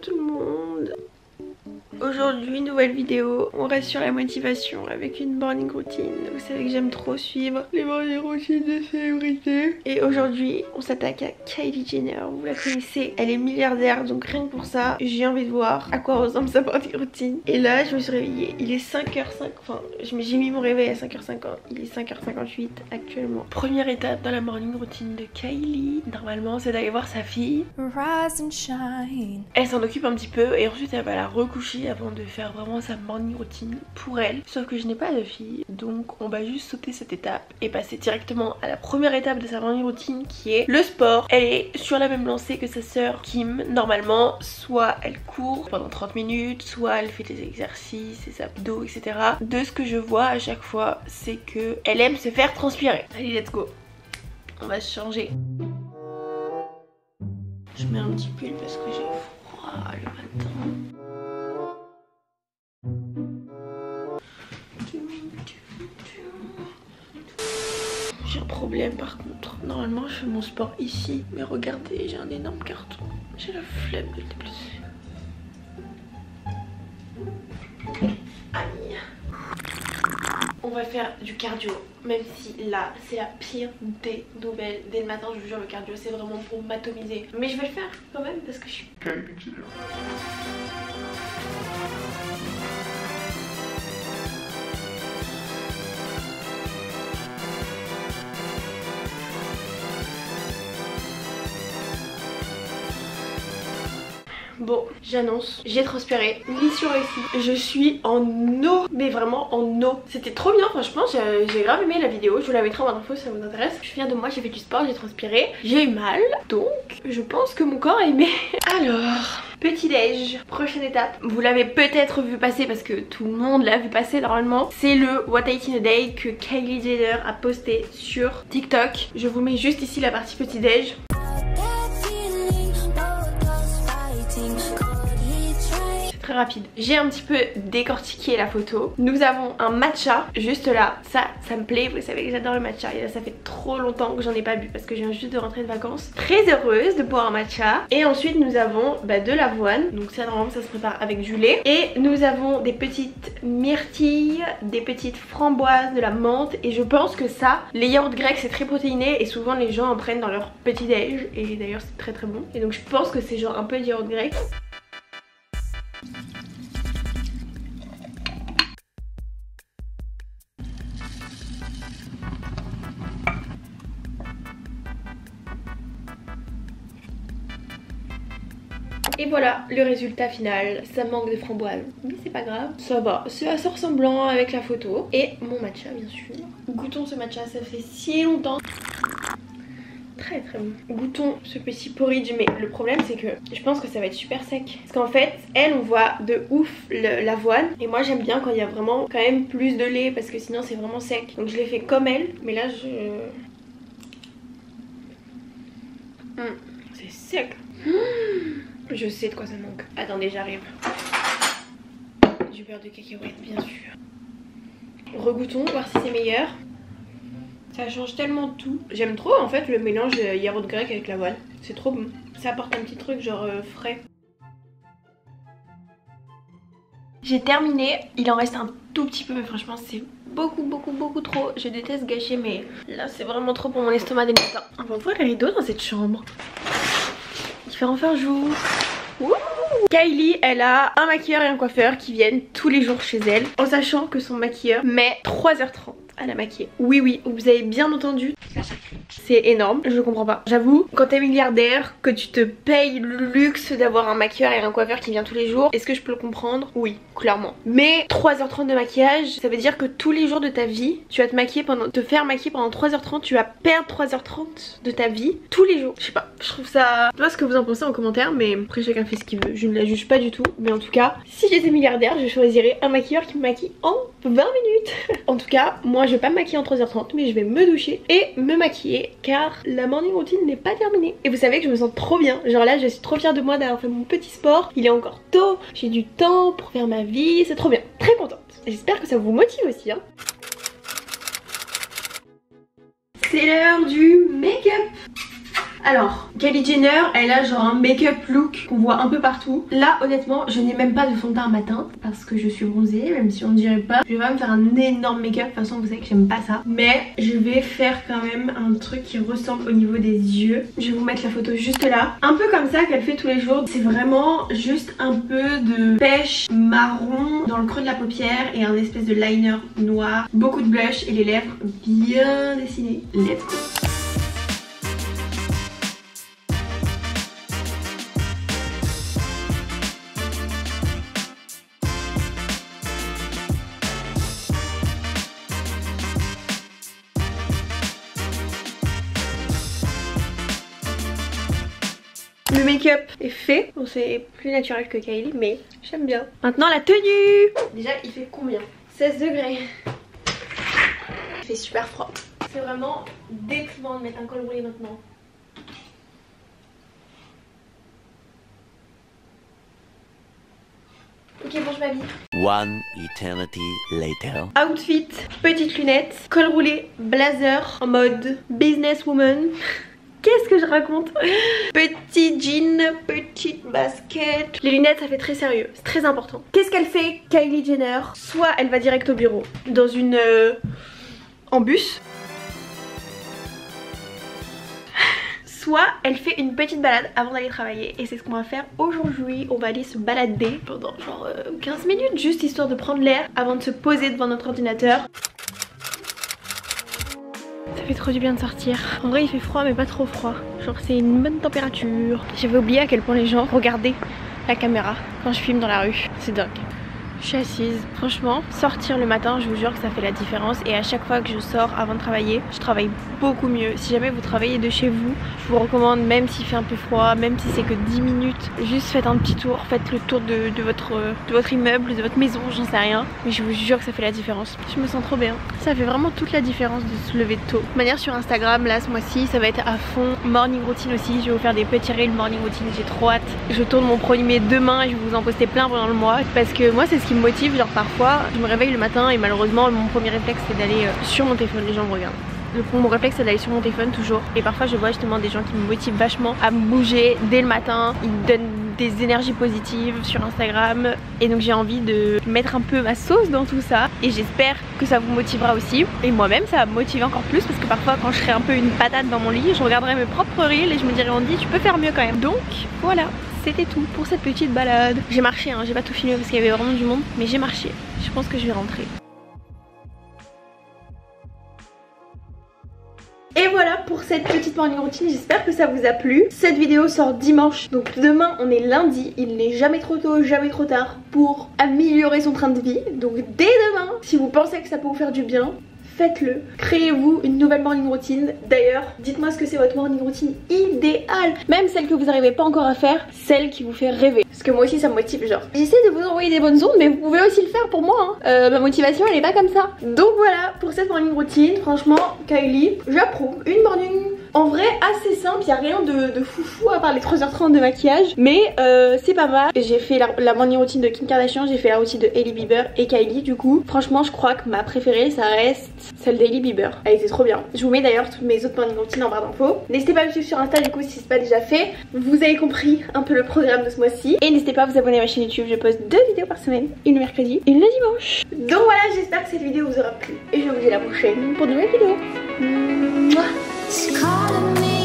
tout le monde Aujourd'hui, nouvelle vidéo, on reste sur la motivation avec une morning routine. Vous savez que j'aime trop suivre les morning routines de célébrités. Et aujourd'hui, on s'attaque à Kylie Jenner. Vous la connaissez, elle est milliardaire, donc rien que pour ça, j'ai envie de voir à quoi ressemble sa morning routine. Et là, je me suis réveillée, il est 5h05, enfin, j'ai mis mon réveil à 5h50, il est 5h58 actuellement. Première étape dans la morning routine de Kylie, normalement, c'est d'aller voir sa fille. Rise and shine. Elle s'en occupe un petit peu et ensuite elle va la recoucher avant de faire vraiment sa morning routine pour elle. Sauf que je n'ai pas de fille, donc on va juste sauter cette étape et passer directement à la première étape de sa morning routine qui est le sport. Elle est sur la même lancée que sa sœur Kim. Normalement, soit elle court pendant 30 minutes, soit elle fait des exercices, ses abdos, etc. De ce que je vois à chaque fois, c'est que elle aime se faire transpirer. Allez, let's go. On va se changer. Je mets un petit pull parce que j'ai froid le matin. J'ai un problème par contre. Normalement je fais mon sport ici. Mais regardez, j'ai un énorme carton. J'ai la flemme de le déplacer. Aïe. On va faire du cardio. Même si là c'est la pire des nouvelles. Dès le matin je vous jure le cardio c'est vraiment pour m'atomiser. Mais je vais le faire quand même parce que je suis... Bon, j'annonce, j'ai transpiré, mission réussie. Je suis en eau, mais vraiment en eau. C'était trop bien, franchement, j'ai grave aimé la vidéo. Je vous la mettrai en info si ça vous intéresse. Je viens de moi, j'ai fait du sport, j'ai transpiré, j'ai eu mal. Donc, je pense que mon corps a aimé. Alors... Petit déj, prochaine étape, vous l'avez peut-être vu passer parce que tout le monde l'a vu passer normalement C'est le What I a Day que Kylie Jenner a posté sur TikTok Je vous mets juste ici la partie petit déj rapide. J'ai un petit peu décortiqué la photo. Nous avons un matcha juste là. Ça, ça me plaît. Vous savez que j'adore le matcha. Et là, ça fait trop longtemps que j'en ai pas bu parce que je viens juste de rentrer de vacances. Très heureuse de boire un matcha. Et ensuite, nous avons bah, de l'avoine. Donc ça, normalement, ça se prépare avec du lait. Et nous avons des petites myrtilles, des petites framboises, de la menthe. Et je pense que ça, les yaourts grecs, c'est très protéiné. Et souvent, les gens en prennent dans leur petit déj. Et d'ailleurs, c'est très très bon. Et donc, je pense que c'est genre un peu de yaourt grec. Et voilà le résultat final. Ça manque de framboise, mais c'est pas grave. Ça va, c'est assez ressemblant avec la photo. Et mon matcha bien sûr. Goûtons ce matcha, ça fait si longtemps très très bon. Goûtons ce petit porridge mais le problème c'est que je pense que ça va être super sec. Parce qu'en fait elle on voit de ouf l'avoine et moi j'aime bien quand il y a vraiment quand même plus de lait parce que sinon c'est vraiment sec. Donc je l'ai fait comme elle mais là je... Hum, c'est sec. Je sais de quoi ça manque. Attendez j'arrive. Du beurre de cacahuète bien sûr. Regoutons, voir si c'est meilleur. Ça change tellement tout. J'aime trop en fait le mélange yaourt grec avec la voile. C'est trop bon. Ça apporte un petit truc genre euh, frais. J'ai terminé. Il en reste un tout petit peu mais franchement c'est beaucoup beaucoup beaucoup trop. Je déteste gâcher mais là c'est vraiment trop pour mon estomac des matins. On va voir les rideaux dans cette chambre. Fait enfin jour. Kylie, elle a un maquilleur et un coiffeur qui viennent tous les jours chez elle en sachant que son maquilleur met 3h30 à la maquiller. Oui oui, vous avez bien entendu, c'est énorme, je comprends pas. J'avoue, quand t'es milliardaire, que tu te payes le luxe d'avoir un maquilleur et un coiffeur qui vient tous les jours, est-ce que je peux le comprendre? Oui, clairement. Mais 3h30 de maquillage, ça veut dire que tous les jours de ta vie, tu vas te maquiller pendant, te faire maquiller pendant 3h30, tu vas perdre 3h30 de ta vie tous les jours. Je sais pas, je trouve ça... Je sais ce que vous en pensez en commentaire, mais après chacun fait ce qu'il veut. Je ne la juge pas du tout, mais en tout cas, si j'étais milliardaire, je choisirais un maquilleur qui me maquille en 20 minutes. en tout cas, moi je vais pas me maquiller en 3h30 mais je vais me doucher et me maquiller car la morning routine n'est pas terminée. Et vous savez que je me sens trop bien. Genre là je suis trop fière de moi d'avoir fait mon petit sport. Il est encore tôt, j'ai du temps pour faire ma vie, c'est trop bien. Très contente. J'espère que ça vous motive aussi. Hein. C'est l'heure du make-up Alors, Kylie Jenner, elle a genre un make-up look qu'on voit un peu partout. Là, honnêtement, je n'ai même pas de fond de teint matin parce que je suis bronzée, même si on ne dirait pas. Je vais pas me faire un énorme make-up, de toute façon, vous savez que j'aime pas ça. Mais je vais faire quand même un truc qui ressemble au niveau des yeux. Je vais vous mettre la photo juste là. Un peu comme ça qu'elle fait tous les jours. C'est vraiment juste un peu de pêche marron dans le creux de la paupière et un espèce de liner noir. Beaucoup de blush et les lèvres bien dessinées. Let's go Le make-up est fait. Bon, c'est plus naturel que Kylie, mais j'aime bien. Maintenant, la tenue Déjà, il fait combien? 16 degrés. Il fait super froid. C'est vraiment déprimant de mettre un col roulé maintenant. Ok bon je m'habille One eternity later Outfit, petites lunettes, col roulé, blazer en mode businesswoman Qu'est-ce que je raconte Petit jean, petite basket. Les lunettes, ça fait très sérieux. C'est très important. Qu'est-ce qu'elle fait, Kylie Jenner Soit elle va direct au bureau, dans une... Euh, en bus. Soit elle fait une petite balade avant d'aller travailler et c'est ce qu'on va faire aujourd'hui. On va aller se balader pendant genre 15 euh, minutes juste histoire de prendre l'air avant de se poser devant notre ordinateur fait trop du bien de sortir. En vrai il fait froid mais pas trop froid. Genre c'est une bonne température. J'avais oublié à quel point les gens regardaient la caméra quand je filme dans la rue. C'est dingue. Je suis assise. Franchement, sortir le matin, je vous jure que ça fait la différence. Et à chaque fois que je sors avant de travailler, je travaille beaucoup mieux. Si jamais vous travaillez de chez vous, je vous recommande, même s'il fait un peu froid, même si c'est que 10 minutes, juste faites un petit tour. Faites le tour de, votre, de votre immeuble, de votre maison, j'en sais rien. Mais je vous jure que ça fait la différence. Je me sens trop bien. Ça fait vraiment toute la différence de se lever tôt. De manière sur Instagram, là ce mois-ci, ça va être à fond. Morning routine aussi. Je vais vous faire des petits reels morning routine. J'ai trop hâte. Je tourne mon premier demain et je vais vous en poster plein pendant le mois. Parce que moi, c'est ce qui me motive. Genre parfois, je me réveille le matin et malheureusement, mon premier réflexe c'est d'aller euh, sur mon téléphone. Les gens me regardent. Le, mon réflexe c'est d'aller sur mon téléphone toujours et parfois je vois justement des gens qui me motivent vachement à me bouger dès le matin ils me donnent des énergies positives sur Instagram et donc j'ai envie de mettre un peu ma sauce dans tout ça et j'espère que ça vous motivera aussi et moi-même ça va me motiver encore plus parce que parfois quand je serai un peu une patate dans mon lit je regarderai mes propres reels et je me dirai on dit tu peux faire mieux quand même donc voilà c'était tout pour cette petite balade. J'ai marché, hein, j'ai pas tout filmé parce qu'il y avait vraiment du monde, mais j'ai marché. Je pense que je vais rentrer. Et voilà pour cette petite morning routine, j'espère que ça vous a plu. Cette vidéo sort dimanche, donc demain on est lundi, il n'est jamais trop tôt, jamais trop tard pour améliorer son train de vie. Donc dès demain, si vous pensez que ça peut vous faire du bien, faites-le. Créez-vous une nouvelle morning routine. D'ailleurs, dites-moi ce que c'est votre morning routine idéale. Même celle que vous n'arrivez pas encore à faire, celle qui vous fait rêver. Parce que moi aussi ça me motive genre. J'essaie de vous envoyer des bonnes ondes mais vous pouvez aussi le faire pour moi. Hein. Euh, ma motivation elle est pas comme ça. Donc voilà pour cette morning routine. Franchement Kylie, j'approuve. Une morning en vrai assez simple, il a rien de, foufou à part les 3h30 de maquillage. Mais euh, c'est pas mal. J'ai fait la, morning routine de Kim Kardashian, j'ai fait la routine de Hailey Bieber et Kylie du coup. Franchement je crois que ma préférée ça reste celle d'Hailey Bieber. Elle était trop bien. Je vous mets d'ailleurs toutes mes autres morning routines en barre d'infos. N'hésitez pas à me suivre sur Insta du coup si c'est pas déjà fait. Vous avez compris un peu le programme de ce mois-ci. Et n'hésitez pas à vous abonner à ma chaîne YouTube, je poste deux vidéos par semaine. Une le mercredi et une le dimanche. Donc voilà j'espère que cette vidéo vous aura plu. Et je vous dis à la prochaine pour de nouvelles vidéos It's calling me